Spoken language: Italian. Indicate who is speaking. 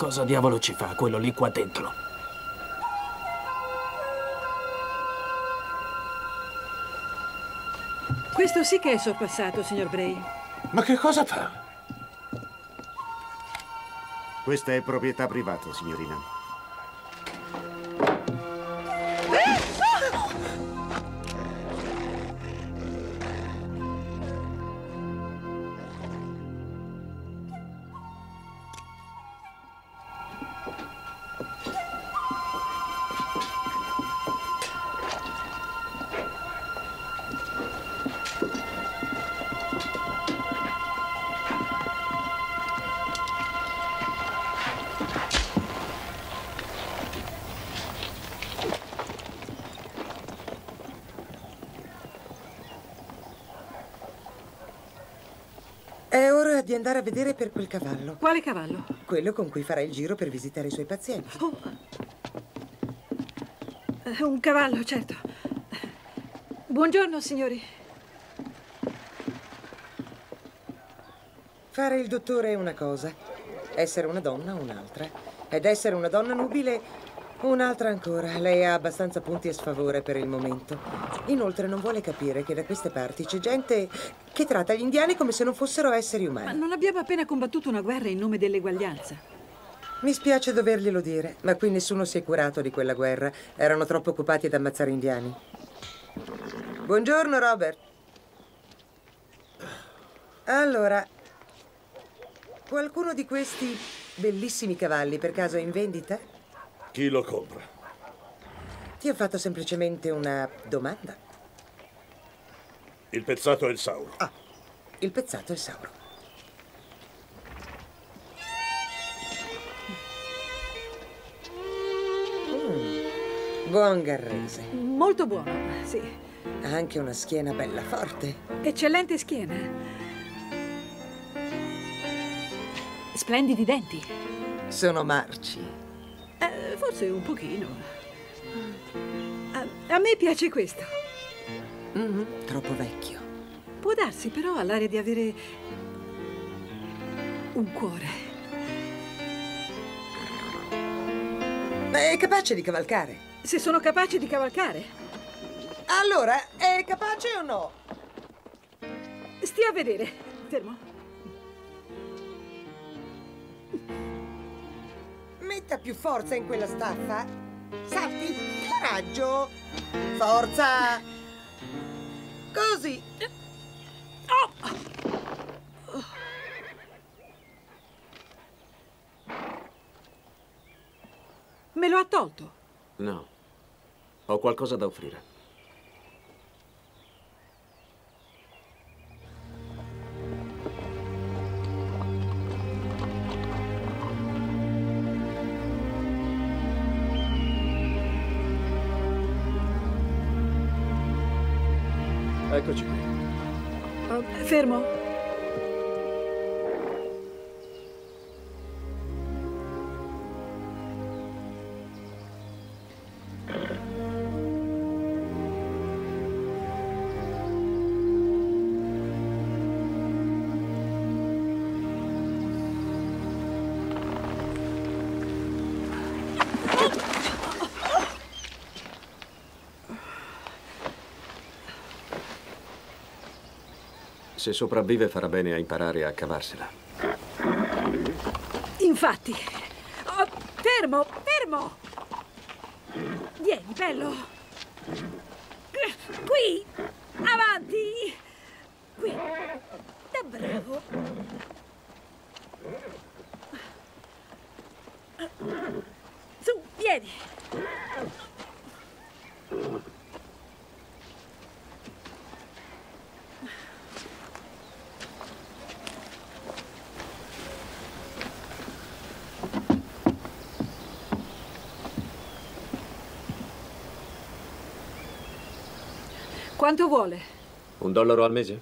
Speaker 1: Cosa diavolo ci fa quello lì qua dentro?
Speaker 2: Questo sì che è sorpassato, signor Bray.
Speaker 3: Ma che cosa fa?
Speaker 4: Questa è proprietà privata, signorina.
Speaker 5: Ora di andare a vedere per quel cavallo.
Speaker 2: Quale cavallo?
Speaker 5: Quello con cui farà il giro per visitare i suoi pazienti.
Speaker 2: Oh. Eh, Un cavallo, certo. Buongiorno, signori.
Speaker 5: Fare il dottore è una cosa, essere una donna un'altra. Ed essere una donna nubile un'altra ancora. Lei ha abbastanza punti a sfavore per il momento. Inoltre non vuole capire che da queste parti c'è gente che tratta gli indiani come se non fossero esseri
Speaker 2: Ma
Speaker 5: umani.
Speaker 2: non abbiamo appena combattuto una guerra in nome dell'eguaglianza.
Speaker 5: Mi spiace doverglielo dire, ma qui nessuno si è curato di quella guerra. Erano troppo occupati ad ammazzare indiani. Buongiorno, Robert. Allora, qualcuno di questi bellissimi cavalli per caso è in vendita?
Speaker 3: Chi lo compra?
Speaker 5: Ti ho fatto semplicemente una domanda.
Speaker 3: Il pezzato è il Sauro.
Speaker 5: Ah, il pezzato è Sauro. Mm, buon garrese.
Speaker 2: Molto buono, sì.
Speaker 5: Ha anche una schiena bella forte.
Speaker 2: Eccellente schiena. Splendidi denti.
Speaker 5: Sono marci.
Speaker 2: Eh, forse un pochino. A, a me piace questo.
Speaker 5: Mhm, troppo vecchio.
Speaker 2: Può darsi, però ha l'aria di avere un cuore.
Speaker 5: È capace di cavalcare.
Speaker 2: Se sono capace di cavalcare.
Speaker 5: Allora, è capace o no?
Speaker 2: Stia a vedere. Fermo.
Speaker 5: Metta più forza in quella staffa. Salti. Coraggio. Forza. Così.
Speaker 2: Me lo ha tolto.
Speaker 6: No. Ho qualcosa da offrire. Eccoci qui.
Speaker 2: Oh, fermo.
Speaker 6: Se sopravvive farà bene a imparare a cavarsela.
Speaker 2: Infatti. Oh, fermo, fermo. Vieni, bello. Qui. Avanti. Qui. Da bravo. Su, vieni. Quanto vuole?
Speaker 6: Un dollaro al mese?